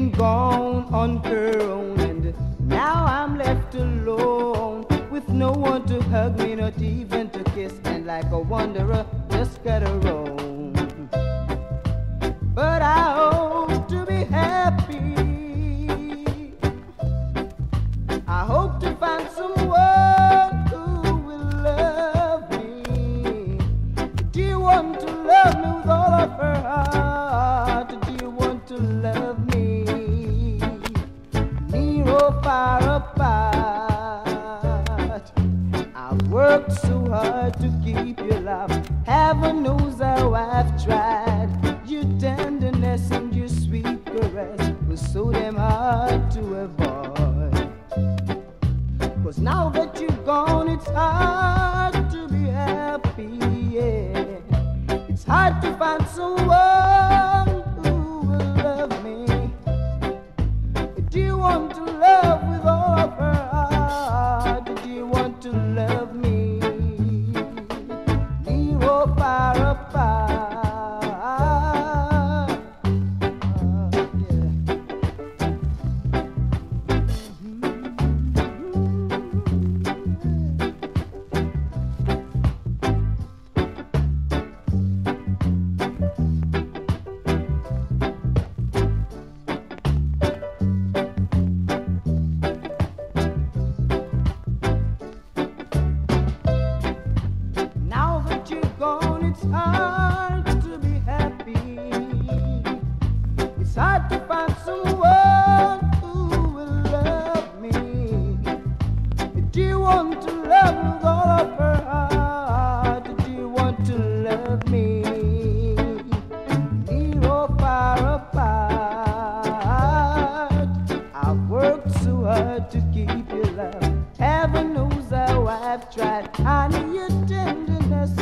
gone on her own, and now I'm left alone with no one to hug me, not even to kiss, and like a wanderer, just gotta roam. But I hope to be happy. I hope to find someone who will love me. Do you want to love me with all of her heart? Do you want to love so hard to keep you love. Heaven knows how I've tried. Your tenderness and your sweet caress was so damn hard to avoid. Cause now that you're gone, it's hard to be happy. Yeah. It's hard to find someone who will love me. Do you want to love with all of her heart? Do you want to love I've worked so hard to keep you love. Heaven knows how I've tried. I need your tenderness